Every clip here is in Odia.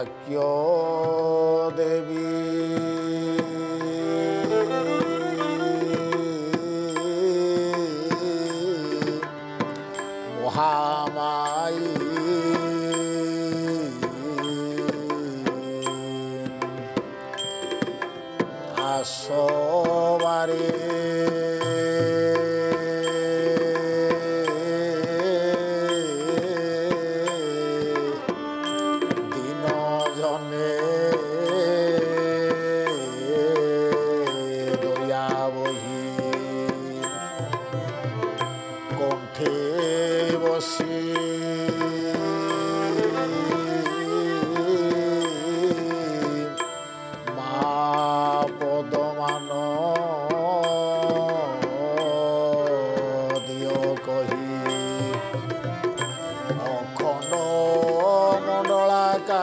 aqui, ó Devi. Oh.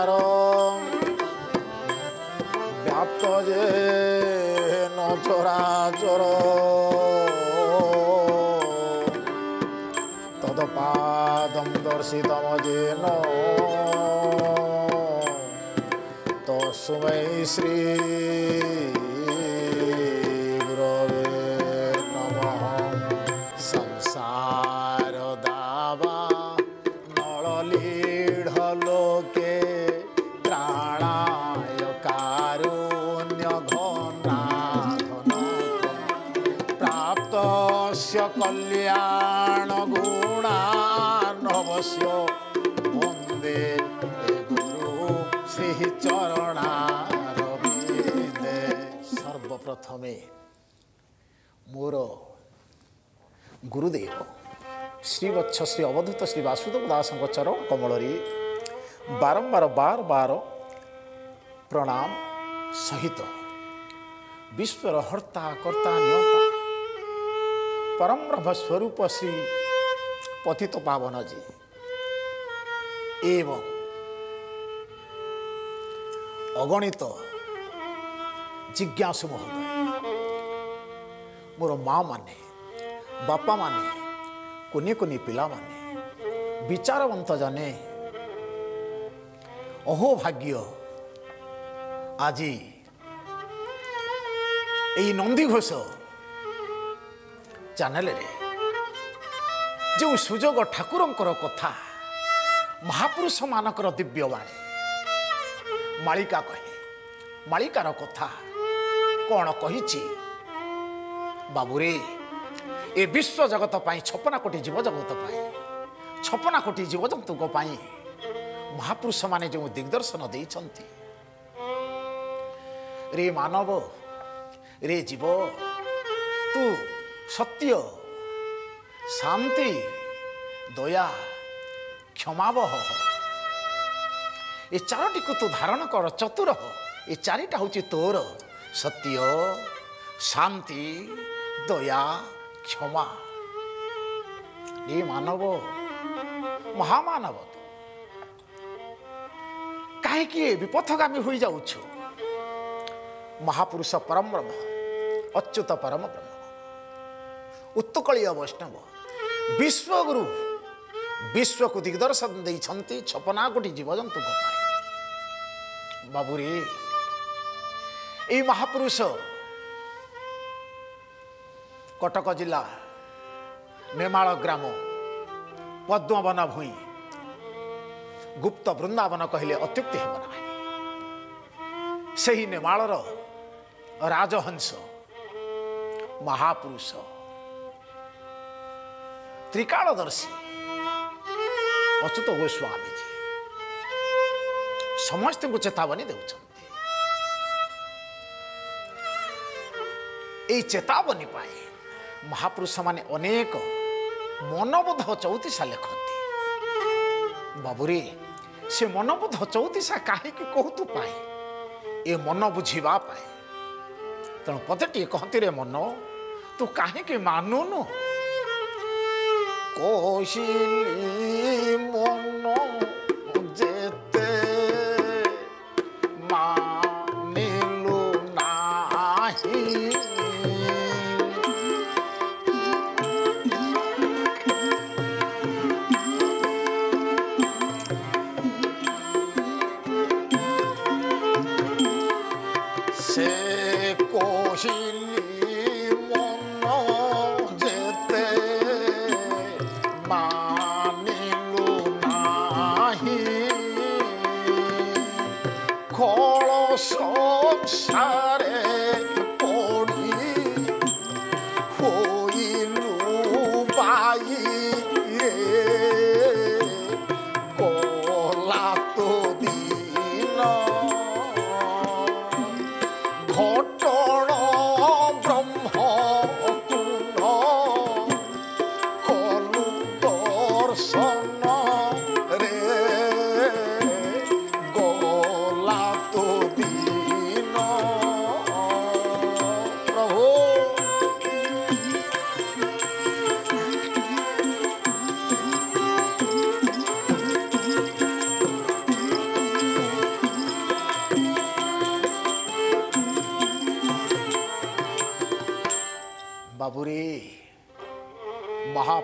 সারো ব্যাপ্ত যে নচরাচর তদপাদম দর্শিতম যে ন তসময় শ্রী ସର୍ବପ୍ରଥମେ ମୋର ଗୁରୁଦେବ ଶ୍ରୀବତ୍ସ ଶ୍ରୀ ଅବଧୂତ ଶ୍ରୀ ବାସୁଦେବ ଦାସଙ୍କ ଚରଣ କମଳରେ ବାରମ୍ବାର ବାର ବାର ପ୍ରଣାମ ସହିତ ବିଶ୍ୱର ହର୍ତ୍ତା କର୍ତ୍ତା ନିୟନ୍ତା ପରମ ବ୍ରହ୍ମ ସ୍ୱରୂପ ଶ୍ରୀ ପତିତ ପାବନଜୀ ଏବଂ ଅଗଣିତ ଜିଜ୍ଞାସୁ ମହୋଦୟ ମୋର ମାଆମାନେ ବାପାମାନେ କୁନି କୁନି ପିଲାମାନେ ବିଚାରବନ୍ତ ଜନେ ଅହୋଭାଗ୍ୟ ଆଜି ଏହି ନନ୍ଦିଘୋଷ ଚ୍ୟାନେଲରେ ଯେଉଁ ସୁଯୋଗ ଠାକୁରଙ୍କର କଥା ମହାପୁରୁଷମାନଙ୍କର ଦିବ୍ୟବାଣୀ ମାଳିକା କହେ ମାଳିକାର କଥା କ'ଣ କହିଛି? ବାବୁରେ ଏ ବିଶ୍ୱ ଜଗତ ପାଇଁ ଛପନା କୋଟି ଜୀବଜଗତ ପାଇଁ ଛପନା କୋଟି ଜୀବଜନ୍ତୁଙ୍କ ପାଇଁ ମହାପୁରୁଷମାନେ ଯେଉଁ ଦିଗ୍ଦର୍ଶନ ଦେଇଛନ୍ତି। ରେ ମାନବ ରେ ଜୀବ ତୁ ସତ୍ୟ ଶାନ୍ତି ଦୟା କ୍ଷମାବହ। ଏ ଚାରୋଟିକୁ ତୁ ଧାରଣ କର ଚତୁର। ଏ ଚାରିଟା ହେଉଛି ତୋର। ସତ୍ୟ ଶାନ୍ତି ଦୟା କ୍ଷମା। ଏ ମାନବ ମହାମାନବ ତୁ। କାହିଁକି ବିପଥଗାମୀ ହୋଇଯାଉଛୁ? ମହାପୁରୁଷ ପରମ ବ୍ରହ୍ମ ଅଚ୍ୟୁତ ପରମ ବ୍ରହ୍ମ ଉତ୍କଳୀୟ ବୈଷ୍ଣବ ବିଶ୍ୱଗୁରୁ ବିଶ୍ୱକୁ ଦିଗ୍ଦର୍ଶନ ଦେଇଛନ୍ତି ଛପନା କୋଟି ଜୀବଜନ୍ତୁଙ୍କ ପାଇଁ ବାବୁରେ ଏଇ ମହାପୁରୁଷ କଟକ ଜିଲ୍ଲା ନେମାଳ ଗ୍ରାମ ପଦ୍ମବନ ଭୂଇଁ ଗୁପ୍ତ ବୃନ୍ଦାବନ କହିଲେ ଅତ୍ୟୁକ୍ତି ହେବ ନାହିଁ। ସେହି ନେମାଳର ରାଜହଂସ ମହାପୁରୁଷ ତ୍ରିକାଳଦର୍ଶୀ ଅଚ୍ୟୁତ ଗୋସ୍ୱାମୀଜୀ ସମସ୍ତଙ୍କୁ ଚେତାବନୀ ଦେଉଛନ୍ତି। ଏହି ଚେତାବନୀ ପାଇଁ ମହାପୁରୁଷମାନେ ଅନେକ ମନବୋଧ ଚଉତିଶା ଲେଖନ୍ତି ବାବୁରେ ସେ ମନବୋଧ ଚଉତିଶା କାହିଁକି କହୁତୁ ପାଇଁ ଏ ମନ ବୁଝିବା ପାଇଁ। ତେଣୁ ପଦଟିଏ କହନ୍ତି ରେ ମନ ତୁ କାହିଁକି ମାନୁନୁ? କହିଲି ମନ 새꽃이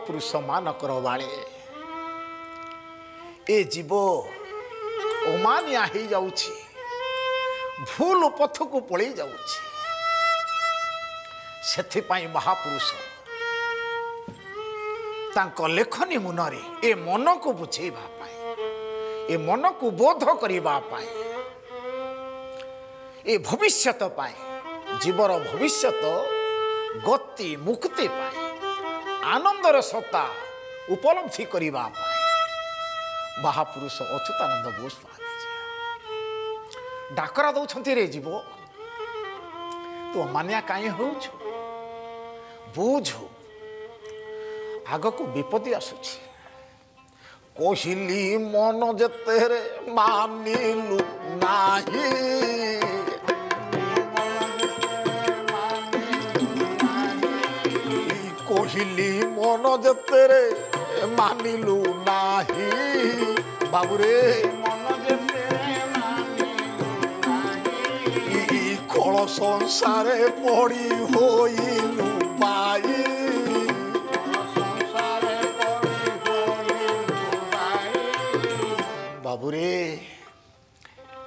ମହାପୁରୁଷ ମାନଙ୍କର ବାଳେ ଏ ଜୀବ ଅମାନିଆ ହେଇଯାଉଛି। ଭୁଲ ପଥକୁ ପଳେଇ ଯାଉଛି। ସେଥିପାଇଁ ମହାପୁରୁଷ ତାଙ୍କ ଲେଖନୀ ମୁନରେ ଏ ମନକୁ ବୁଝେଇବା ପାଇଁ ଏ ମନକୁ ବୋଧ କରିବା ପାଇଁ ଏ ଭବିଷ୍ୟତ ପାଇଁ ଜୀବର ଭବିଷ୍ୟତ ଗତି ମୁକ୍ତି ପାଇଁ ଆନନ୍ଦର ସତ୍ତା ଉପଲବ୍ଧି କରିବା ପାଇଁ ମହାପୁରୁଷ ଅଚ୍ୟୁତାନନ୍ଦ ବୋଷ ସ୍ୱାମୀଜୀ ଡାକରା ଦଉଛନ୍ତି ରେ ଯିବ ତୁ ଅମାନିଆ କାହିଁ ହେଉଛୁ ବୁଝୁ ଆଗକୁ ବିପତ୍ତି ଆସୁଛି କହିଲି ମନ ଯେତେରେ ମାନିଲୁ ନାହିଁ କହିଲି ମନ ଯେତେରେ ମାନିଲୁ ନାହିଁ। ବାବୁରେ ଖଳ ସଂସାରେ ପଡ଼ି ହୋଇଲୁ ପାଇ। ବାବୁରେ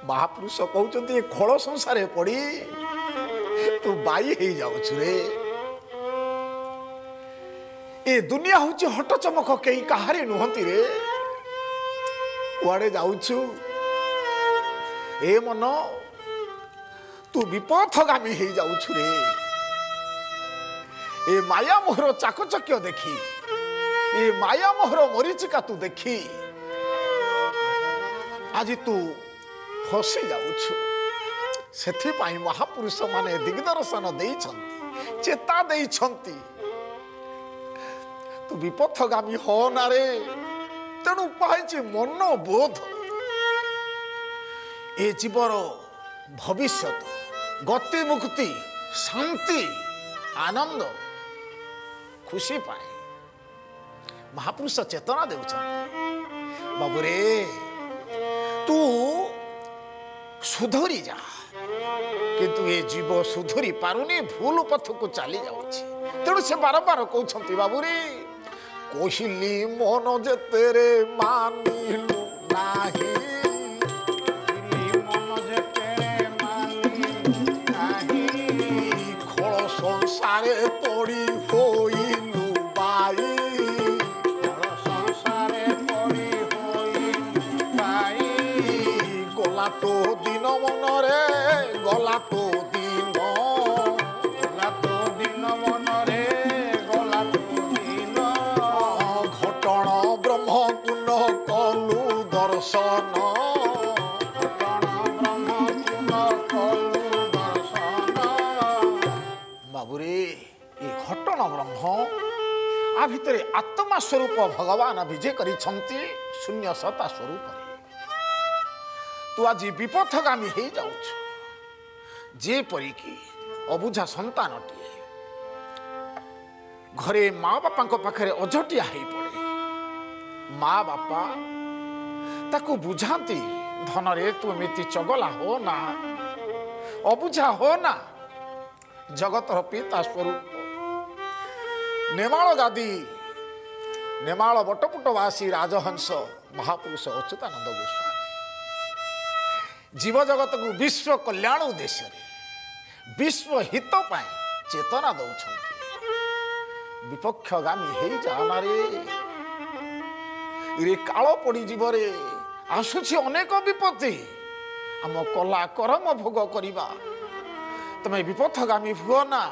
ମହାପୁରୁଷ କହୁଛନ୍ତି ଖଳ ସଂସାରେ ପଡ଼ି ତୁ ବାଇ ହେଇଯାଉଛୁ ରେ। ଏ ଦୁନିଆ ହଉଛି ହଟ ଚମକ କେହି କାହାରି ନୁହନ୍ତି ରେ କୁଆଡ଼େ ଯାଉଛୁ ଏ ମନ ତୁ ବିପଥଗାମୀ ହେଇଯାଉଛୁ ରେ ଏ ମାୟା ମୋହର ଚାକଚକ୍ୟ ଦେଖି ଏ ମାୟା ମୋହର ମରିଚିକା ତୁ ଦେଖି ଆଜି ତୁ ଫସି ଯାଉଛୁ ସେଥିପାଇଁ ମହାପୁରୁଷ ମାନେ ଦିଗ୍ଦର୍ଶନ ଦେଇଛନ୍ତି ଚେତା ଦେଇଛନ୍ତି। ତୁ ବିପଥଗାମୀ ହ ନା ରେ ତେଣୁ ପାଇଛି ମନବୋଧ ଏ ଜୀବର ଭବିଷ୍ୟତ ଗତି ମୁକ୍ତି ଶାନ୍ତି ଆନନ୍ଦ ଖୁସି ପାଇଁ ମହାପୁରୁଷ ଚେତନା ଦେଉଛନ୍ତି ବାବୁରେ ତୁ ସୁଧରି ଯା କିନ୍ତୁ ଏ ଜୀବ ସୁଧରି ପାରୁନି ଭୁଲ ପଥକୁ ଚାଲି ଯାଉଛି ତେଣୁ ସେ ବାରମ୍ବାର କହୁଛନ୍ତି ବାବୁରେ কহিলি, মন যে তেরে মানিল নাহি? সংসারে পড়ি হইলু বাই। সংসারে পড়ি হইলু বাই। গলাটো দিন মনরে, গলাটো ଭିତରେ ଆତ୍ମା ସ୍ୱରୂପ ଭଗବାନ ବିଜେ କରିଛନ୍ତି ଶୂନ୍ୟ ସତା ସ୍ୱରୂପରେ। ତୁ ଆଜି ବିପଥଗାମୀ ହେଇଯାଉଛୁ। ଯେପରିକି ଅବୁଝା ସନ୍ତାନଟିଏ ଘରେ ମା ବାପାଙ୍କ ପାଖରେ ଅଝଟିଆ ହେଇ ପଡ଼େ ମା ବାପା ତାକୁ ବୁଝାନ୍ତି ଧନରେ ତୁ ଏମିତି ଚଗଲା ହୋ ନା ଅବୁଝା ହୋ ନା ଜଗତର ପିତା ସ୍ୱରୂପ ନେମାଳ ଗାଦି ନେମାଳ ବଟପୁଟବାସୀ ରାଜହଂସ ମହାପୁରୁଷ ଅଚ୍ୟୁତାନନ୍ଦ ଗୋସ୍ୱାମୀ ଜୀବଜଗତକୁ ବିଶ୍ୱ କଲ୍ୟାଣ ଉଦ୍ଦେଶ୍ୟରେ ବିଶ୍ୱ ହିତ ପାଇଁ ଚେତନା ଦଉଛନ୍ତି ବିପକ୍ଷଗାମୀ ହେଇଯାନାରେ ରେ କାଳ ପଡ଼ିଯିବରେ ଆସୁଛି ଅନେକ ବିପତ୍ତି ଆମ କଲା କରମ ଭୋଗ କରିବା ତମେ ବିପଥଗାମୀ ହୁଅ ନା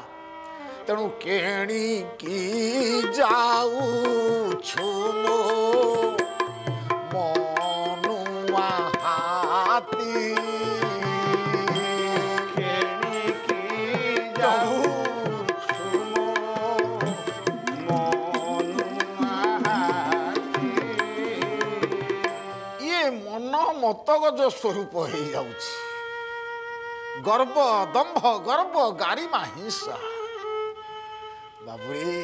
ତେଣୁ କେଣିକି ଯାଉଛୁ ମୋ? ମନୁଆ ହାତୀ। ମତଗଜ ସ୍ୱରୂପ ହେଇଯାଉଛି। ଗର୍ବ ଦମ୍ଭ ଗର୍ବ ଗାରିମା ହିଂସା। ବାବୁରେ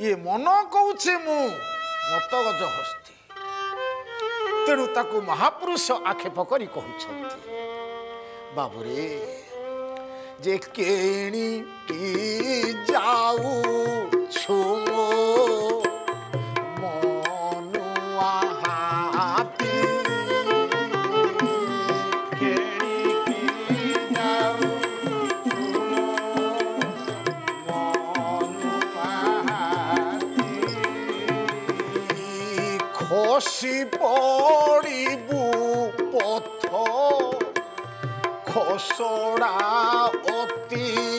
ଇଏ ମନ କହୁଛେ ମୁଁ ମତଗଜ ହସ୍ତି। ତେଣୁ ତାକୁ ମହାପୁରୁଷ ଆକ୍ଷେପ କରି କହୁଛନ୍ତି ବାବୁରେ ଯେ କେଣି ଯାଉଛୁ তোরা অতি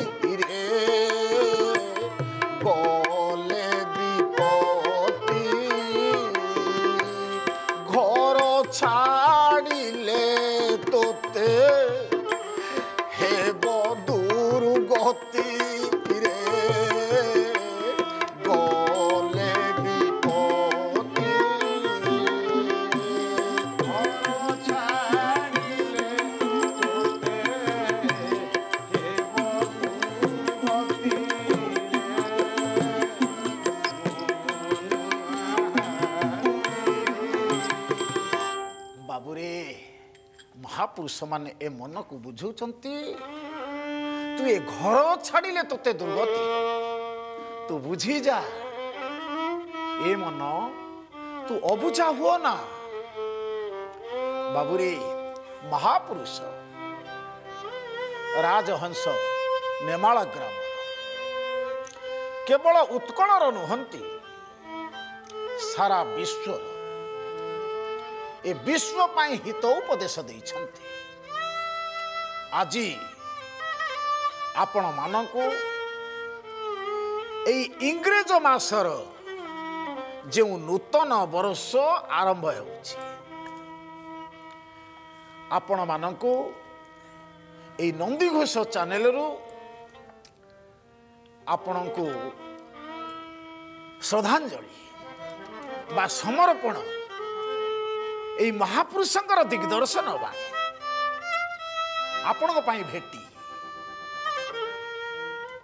ମହାପୁରୁଷମାନେ ଏ ମନକୁ ବୁଝଉଛନ୍ତି ତୁ ଏ ଘର ଛାଡ଼ିଲେ ତୋତେ ଦୁର୍ଗତି। ତୁ ବୁଝିଯା ଏ ମନ ତୁ ଅବୁଝା ହୁଅ ନା। ବାବୁରେ ମହାପୁରୁଷ ରାଜହଂସ ନେମାଳ ଗ୍ରାମ। କେବଳ ଉତ୍କଳର ନୁହନ୍ତି ସାରା ବିଶ୍ୱର। ଏ ବିଶ୍ୱ ପାଇଁ ହିତ ଉପଦେଶ ଦେଇଛନ୍ତି। ଆଜି ଆପଣମାନଙ୍କୁ ଏଇ ଇଂରେଜ ମାସର ଯେଉଁ ନୂତନ ବର୍ଷ ଆରମ୍ଭ ହେଉଛି ଆପଣମାନଙ୍କୁ ଏଇ ନନ୍ଦିଘୋଷ ଚ୍ୟାନେଲରୁ ଆପଣଙ୍କୁ ଶ୍ରଦ୍ଧାଞ୍ଜଳି ବା ସମର୍ପଣ ଏଇ ମହାପୁରୁଷଙ୍କର ଦିଗ୍ଦର୍ଶନ ବାଣୀ ଆପଣଙ୍କ ପାଇଁ ଭେଟି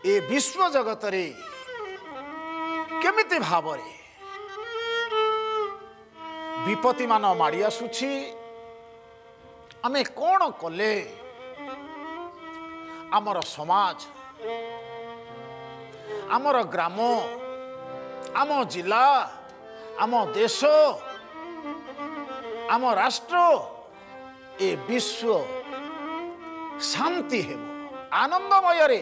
ଏ ବିଶ୍ୱ ଜଗତରେ କେମିତି ଭାବରେ ବିପତ୍ତିମାନ ମାଡ଼ି ଆସୁଛି ଆମେ କ'ଣ କଲେ ଆମର ସମାଜ ଆମର ଗ୍ରାମ ଆମ ଜିଲ୍ଲା ଆମ ଦେଶ ଆମ ରାଷ୍ଟ୍ର ଏ ବିଶ୍ୱ ଶାନ୍ତି ହେବ ଆନନ୍ଦମୟରେ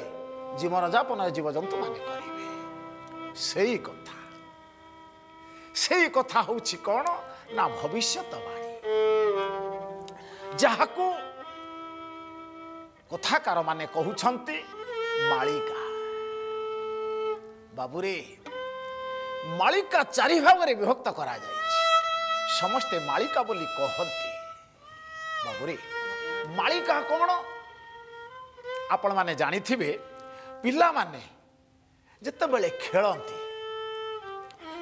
ଜୀବନଯାପନ ଜୀବଜନ୍ତୁ ମାନେ କରିବେ ସେଇ କଥା ସେଇ କଥା ହେଉଛି କ'ଣ ନା ଭବିଷ୍ୟତବାଣୀ ଯାହାକୁ କଥାକାର ମାନେ କହୁଛନ୍ତି ମାଳିକା। ବାବୁରେ ମାଳିକା ଚାରି ଭାଗରେ ବିଭକ୍ତ କରାଯାଇଛି। ସମସ୍ତେ ମାଳିକା ବୋଲି କହନ୍ତି। ବାବୁରେ ମାଳିକା କ'ଣ? ଆପଣମାନେ ଜାଣିଥିବେ ପିଲାମାନେ ଯେତେବେଳେ ଖେଳନ୍ତି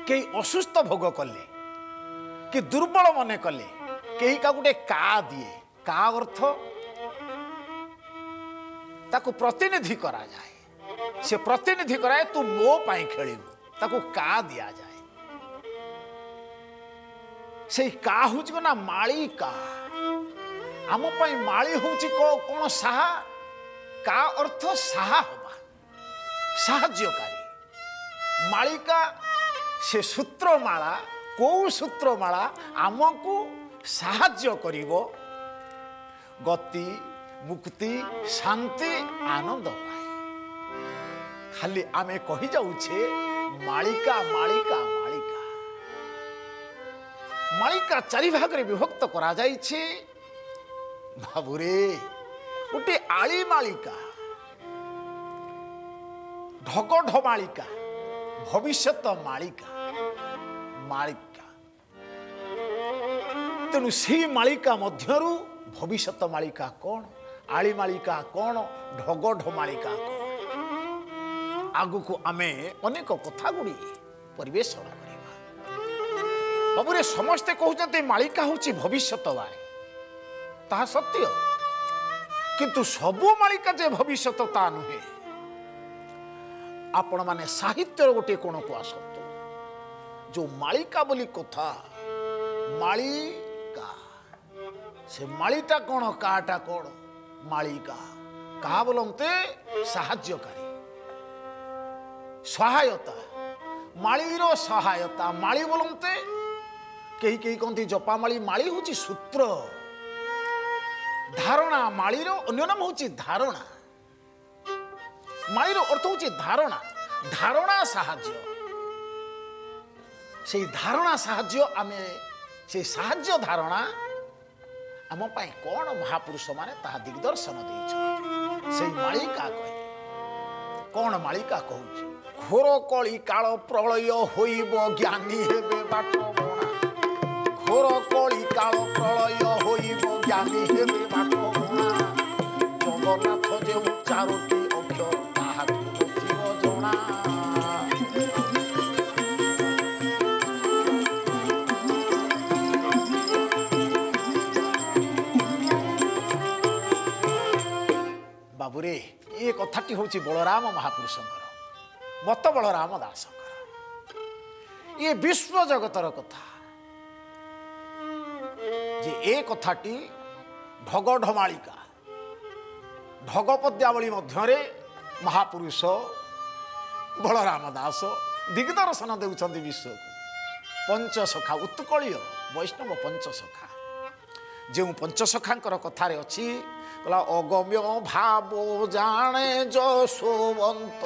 କେହି ଅସୁସ୍ଥ ଭୋଗ କଲେ କି ଦୁର୍ବଳ ମନେ କଲେ କେହି କାହାକୁ ଗୋଟେ କା ଦିଏ କା ଅର୍ଥ? ତାକୁ ପ୍ରତିନିଧି କରାଯାଏ। ସେ ପ୍ରତିନିଧି କରାଏ ତୁ ମୋ ପାଇଁ ଖେଳିବୁ। ତାକୁ କା ଦିଆଯାଏ। ସେଇ କା ହେଉଛି କ'ଣ ନା ମାଳିକା। ଆମ ପାଇଁ ମାଳି ହେଉଛି କ'ଣ ସାହା? କା ଅର୍ଥ ସାହା ହବା? ସାହାଯ୍ୟକାରୀ। ମାଳିକା ସେ ସୂତ୍ରମାଳା କେଉଁ ସୂତ୍ରମାଳା ଆମକୁ ସାହାଯ୍ୟ କରିବ? ଗତି ମୁକ୍ତି ଶାନ୍ତି ଆନନ୍ଦ ପାଏ ଖାଲି ଆମେ କହିଯାଉଛେ ମାଳିକା ମାଳିକା ମାଳିକା। ମାଳିକା ଚାରି ଭାଗରେ ବିଭକ୍ତ କରାଯାଇଛି। ଭାବୁରେ ଗୋଟିଏ ଆଳି ମାଳିକା ଢଗଢ ମାଳିକା ଭବିଷ୍ୟତ ମାଳିକା ମାଳିକା। ତେଣୁ ସେହି ମାଳିକା ମଧ୍ୟରୁ ଭବିଷ୍ୟତ ମାଳିକା କ'ଣ? ଆଳି ମାଳିକା କ'ଣ? ଢଗଢ ମାଳିକା କ'ଣ? ଆଗକୁ ଆମେ ଅନେକ କଥା ଗୁଡ଼ିଏ ପରିବେଷଣ କରିବା। ବାବୁରେ ସମସ୍ତେ କହୁଛନ୍ତି ମାଳିକା ହେଉଛି ଭବିଷ୍ୟତବାଣୀ। ତାହା ସତ୍ୟ। କିନ୍ତୁ ସବୁ ମାଳିକା ଯେ ଭବିଷ୍ୟତ ତା ନୁହେଁ ଆପଣମାନେ ସାହିତ୍ୟର ଗୋଟିଏ କୋଣକୁ ଆସନ୍ତୁ ଯେଉଁ ମାଳିକା ବୋଲି କଥା ମାଳିକା ସେ ମାଳିଟା କ'ଣ କାଟା କ'ଣ ମାଳିକା କାହା ବୋଲନ୍ତେ ସାହାଯ୍ୟକାରୀ ସହାୟତା ମାଳିର ସହାୟତା ମାଳି ବୋଲନ୍ତେ କେହି କେହି କହନ୍ତି ଜପାମାଳି ମାଳି ହେଉଛି ସୂତ୍ର। ଧାରଣା ମାଳିର ଅନ୍ୟ ନାମ ହେଉଛି ଧାରଣା। ମାଳିର ଅର୍ଥ ହେଉଛି ଧାରଣା। ଧାରଣା ସାହାଯ୍ୟ। ସେଇ ଧାରଣା ସାହାଯ୍ୟ ଆମେ ସେଇ ସାହାଯ୍ୟ ଧାରଣା ଆମ ପାଇଁ କ'ଣ ମହାପୁରୁଷମାନେ ତାହା ଦିଗ୍ଦର୍ଶନ ଦେଇଛନ୍ତି? ସେଇ ମାଳିକା କହେ କ'ଣ ମାଳିକା କହୁଛି? ଘୋର କଳି କାଳ ପ୍ରଳୟ ହୋଇବ ଜ୍ଞାନୀ ହେବେ ବାଟ ବଣା। ଘୋର କଳି କାଳ ପ୍ରଳୟ ହୋଇବ ଜ୍ଞାନୀ ହେବେ ବାଟ ବଣା ଜଗନ୍ନାଥ ଯେଉଁ ଚାରୋଟି ଅକ୍ଷର ତାହାକୁ ନଥିବ ଜଣା ବାବୁରେ ଏ କଥାଟି ହେଉଛି ବଳରାମ ମହାପୁରୁଷଙ୍କର ମତ ବଳରାମ ଦାସଙ୍କର। ଇଏ ବିଶ୍ୱ ଜଗତର କଥା। ଯେ ଏ କଥାଟି ଢଗ ଢମାଳିକା ଢଗ ପଦ୍ୟାବଳୀ ମଧ୍ୟରେ ମହାପୁରୁଷ ବଳରାମ ଦାସ ଦିଗ୍ଦର୍ଶନ ଦେଉଛନ୍ତି ବିଶ୍ୱକୁ ପଞ୍ଚସଖା ଉତ୍କଳୀୟ ବୈଷ୍ଣବ ପଞ୍ଚସଖା ଯେଉଁ ପଞ୍ଚସଖାଙ୍କର କଥାରେ ଅଛି କହିଲା ଅଗମ୍ୟ ଭାବ ଜାଣେ ଯଶୋବନ୍ତ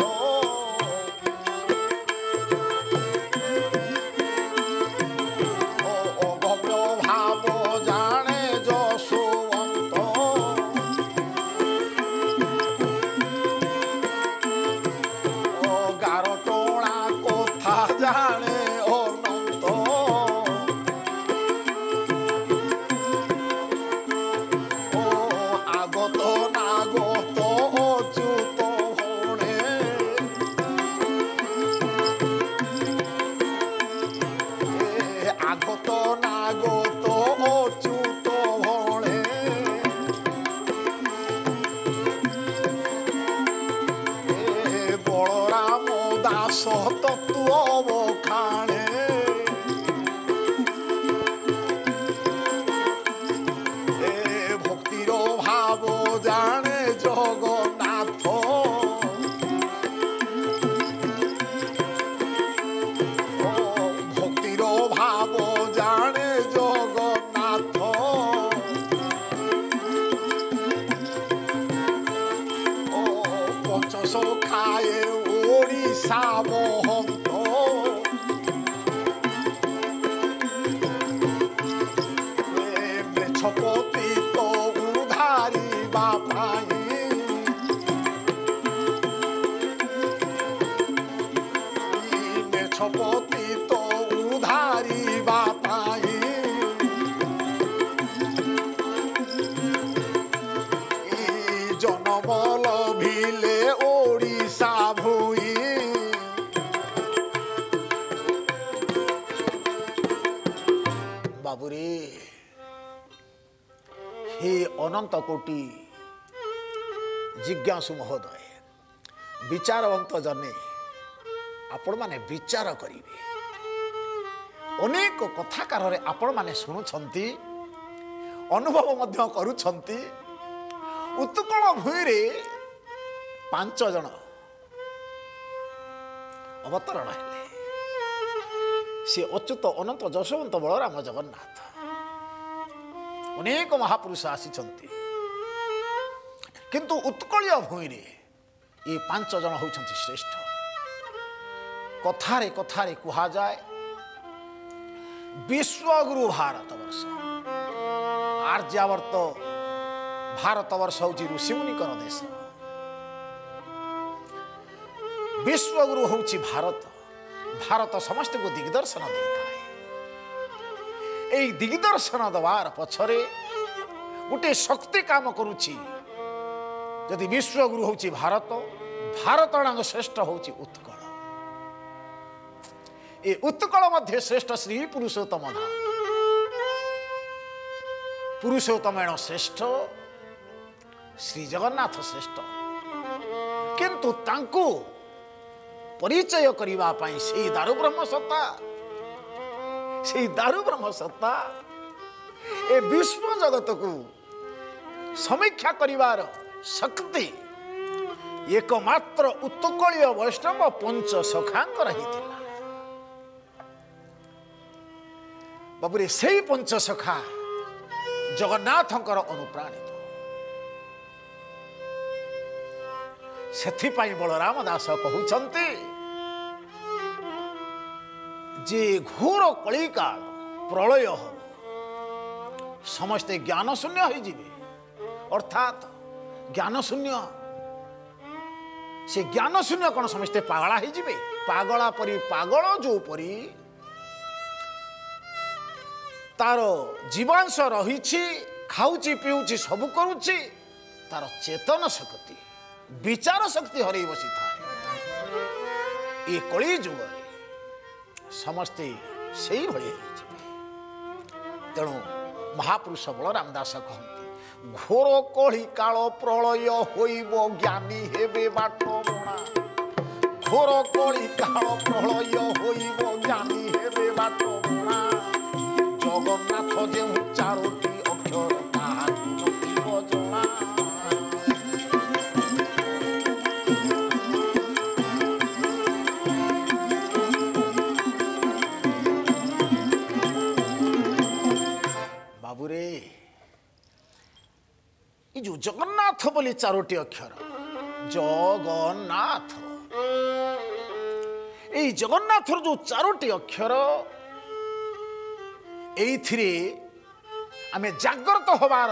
ଅନନ୍ତ କୋଟି ଜିଜ୍ଞାସୁ ମହୋଦୟ ବିଚାରବନ୍ତ ଜନେ ଆପଣମାନେ ବିଚାର କରିବେ ଅନେକ କଥାକାରରେ ଆପଣମାନେ ଶୁଣୁଛନ୍ତି ଅନୁଭବ ମଧ୍ୟ କରୁଛନ୍ତି। ଉତ୍କଳ ଭୂଇଁରେ ପାଞ୍ଚ ଜଣ ଅବତରଣ ହେଲେ। ସେ ଅଚ୍ୟୁତ ଅନନ୍ତ ଯଶବନ୍ତ ବଳରାମ ଜଗନ୍ନାଥ। ଅନେକ ମହାପୁରୁଷ ଆସିଛନ୍ତି। କିନ୍ତୁ ଉତ୍କଳୀୟ ଭୂଇଁରେ ଏ ପାଞ୍ଚ ଜଣ ହେଉଛନ୍ତି ଶ୍ରେଷ୍ଠ। କଥାରେ କଥାରେ କୁହାଯାଏ ବିଶ୍ୱଗୁରୁ ଭାରତ ବର୍ଷ ଆର୍ଯ୍ୟାବର୍ତ ଭାରତ ବର୍ଷ ହେଉଛି ଋଷିମୁନିଙ୍କର ଦେଶ। ବିଶ୍ୱଗୁରୁ ହେଉଛି ଭାରତ। ଭାରତ ସମସ୍ତଙ୍କୁ ଦିଗ୍ଦର୍ଶନ ଦେଇଥାଏ। ଏହି ଦିଗ୍ଦର୍ଶନ ଦେବାର ପଛରେ। ଗୋଟିଏ ଶକ୍ତି କାମ କରୁଛି। ଯଦି ବିଶ୍ୱଗୁରୁ ହେଉଛି ଭାରତ ଭାରତଣାଙ୍କ ଶ୍ରେଷ୍ଠ ହେଉଛି ଉତ୍କଳ। ଏ ଉତ୍କଳ ମଧ୍ୟ ଶ୍ରେଷ୍ଠ ଶ୍ରୀ ପୁରୁଷୋତ୍ତମ ଧାମ। ପୁରୁଷୋତ୍ତମ ଏଣ ଶ୍ରେଷ୍ଠ ଶ୍ରୀ ଜଗନ୍ନାଥ ଶ୍ରେଷ୍ଠ। କିନ୍ତୁ ତାଙ୍କୁ ପରିଚୟ କରିବା ପାଇଁ ସେଇ ଦାରୁ ବ୍ରହ୍ମ ସତ୍ତା ସେଇ ଦାରୁ ବ୍ରହ୍ମ ସତ୍ତା ଏ ବିଶ୍ୱ ଜଗତକୁ ସମୀକ୍ଷା କରିବାର ଶକ୍ତି ଏକମାତ୍ର ଉତ୍କଳୀୟ ବୈଷ୍ଣବ ପଞ୍ଚ ସଖାଙ୍କର ହେଇଥିଲା ବାବୁରେ ସେଇ ପଞ୍ଚ ସଖା ଜଗନ୍ନାଥଙ୍କର ଅନୁପ୍ରାଣିତ। ସେଥିପାଇଁ ବଳରାମ ଦାସ କହୁଛନ୍ତି ଯେ ଘୋର କଳିକାଳ ପ୍ରଳୟ ହବ ସମସ୍ତେ ଜ୍ଞାନ ଶୂନ୍ୟ ହେଇଯିବେ। ଅର୍ଥାତ୍ ଜ୍ଞାନ ଶୂନ୍ୟ ସେ ଜ୍ଞାନ ଶୂନ୍ୟ କ'ଣ ସମସ୍ତେ ପାଗଳା ହେଇଯିବେ? ପାଗଳା ପରି ପାଗଳ ଯୋଉ ପରି ତାର ଜୀବାଂଶ ରହିଛି ଖାଉଛି ପିଉଛି ସବୁ କରୁଛି ତାର ଚେତନ ଶକ୍ତି ବିଚାର ଶକ୍ତି ହରେଇ ବସିଥାଏ। ଏ କଳି ଯୁଗରେ ସମସ୍ତେ ସେଇଭଳି ହେଇଯିବେ। ତେଣୁ ମହାପୁରୁଷ ବଳରାମ ଦାସ କହନ୍ତି ଘୋର କଳି କାଳ ପ୍ରଳୟ ହୋଇବ ଜ୍ଞାନୀ ହେବେ ବାଟ ମଣା। ଘୋର କଳି କାଳ ପ୍ରଳୟ ହୋଇବ ଜ୍ଞାନୀ ହେବେ ବାଟ ମଣା। ଜଗନ୍ନାଥ ଯେଉଁ ଚାରୋଟି ଅକ୍ଷର ଜଗନ୍ନାଥ ବୋଲି ଚାରୋଟି ଅକ୍ଷର ଜଗନ୍ନାଥ ଏଇ ଜଗନ୍ନାଥର ଯୋଉ ଚାରୋଟି ଅକ୍ଷର ଏଇଥିରେ ଆମେ ଜାଗ୍ରତ ହବାର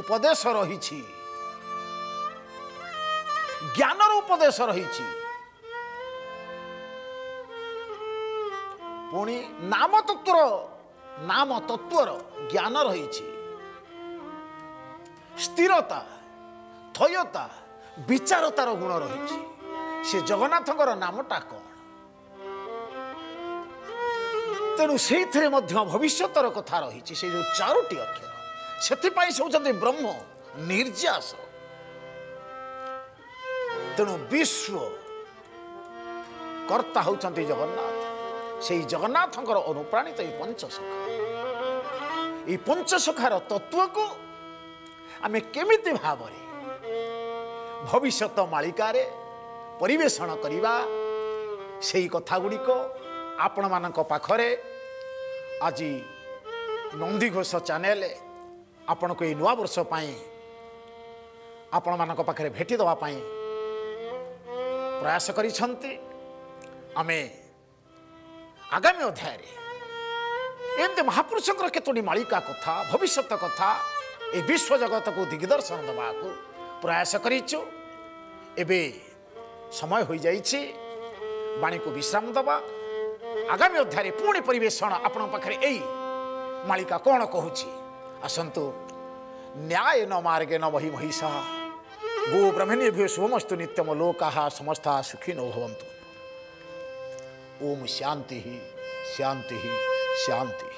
ଉପଦେଶ ରହିଛି ଜ୍ଞାନର ଉପଦେଶ ରହିଛି ପୁଣି ନାମ ତତ୍ଵର ନାମ ତତ୍ଵର ଜ୍ଞାନ ରହିଛି। ସ୍ଥିରତା ଥୟତା ବିଚାରତାର ଗୁଣ ରହିଛି ସେ ଜଗନ୍ନାଥଙ୍କର ନାମଟା କ'ଣ? ତେଣୁ ସେଇଥିରେ ମଧ୍ୟ ଭବିଷ୍ୟତର କଥା ରହିଛି। ସେ ଯେଉଁ ଚାରୋଟି ଅକ୍ଷର ସେଥିପାଇଁ ସେ ହେଉଛନ୍ତି ବ୍ରହ୍ମ ନିର୍ଯାସ। ତେଣୁ ବିଶ୍ୱ କର୍ତ୍ତା ହେଉଛନ୍ତି ଜଗନ୍ନାଥ। ସେଇ ଜଗନ୍ନାଥଙ୍କର ଅନୁପ୍ରାଣିତ ଏଇ ପଞ୍ଚସଖା ଏଇ ପଞ୍ଚସଖାର ତତ୍ଵକୁ ଆମେ କେମିତି ଭାବରେ ଭବିଷ୍ୟତ ମାଳିକାରେ ପରିବେଷଣ କରିବା ସେଇ କଥା ଗୁଡ଼ିକ ଆପଣମାନଙ୍କ ପାଖରେ ଆଜି ନନ୍ଦିଘୋଷ ଚ୍ୟାନେଲ ଆପଣଙ୍କୁ ଏଇ ନୂଆବର୍ଷ ପାଇଁ ଆପଣମାନଙ୍କ ପାଖରେ ଭେଟି ଦେବା ପାଇଁ ପ୍ରୟାସ କରିଛନ୍ତି। ଆମେ ଆଗାମୀ ଅଧ୍ୟାୟରେ ଏମିତି ମହାପୁରୁଷଙ୍କର କେତୋଟି ମାଳିକା କଥା ଭବିଷ୍ୟତ କଥା ଏ ବିଶ୍ୱ ଜଗତକୁ ଦିଗ୍ଦର୍ଶନ ଦେବାକୁ ପ୍ରୟାସ କରିଛୁ ଏବେ ସମୟ ହୋଇଯାଇଛି ବାଣୀକୁ ବିଶ୍ରାମ ଦେବା ଆଗାମୀ ଅଧ୍ୟାୟରେ ପୁଣି ପରିବେଷଣ ଆପଣଙ୍କ ପାଖରେ ଏଇ ମାଳିକା କ'ଣ କହୁଛି ଆସନ୍ତୁ ନ୍ୟାୟ ନ ମାର୍ଗେ ନ ବହି ମହିଷା ଗୋ ବ୍ରହ୍ମଣ୍ୟଭ୍ୟ ଶୁଭମସ୍ତୁ ନିତ୍ୟମ ଲୋକାଃ ସମସ୍ତା ସୁଖୀ ନ ଭବନ୍ତୁ ଓମ୍ ଶାନ୍ତି ଶାନ୍ତି ଶାନ୍ତି